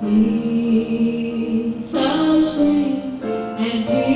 Please touch me and